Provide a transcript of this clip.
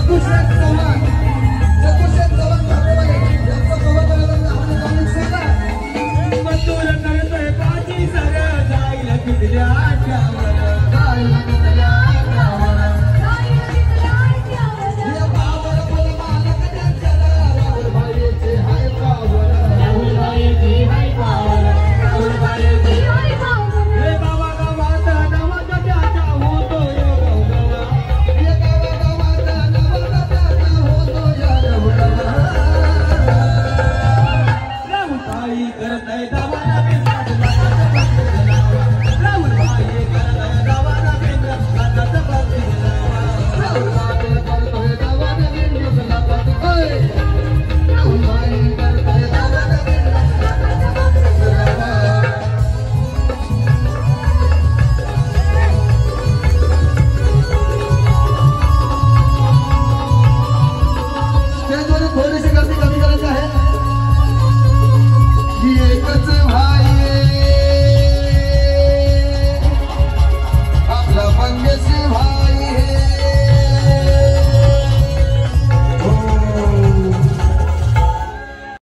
Bagus so tama. Hey, hey, hey,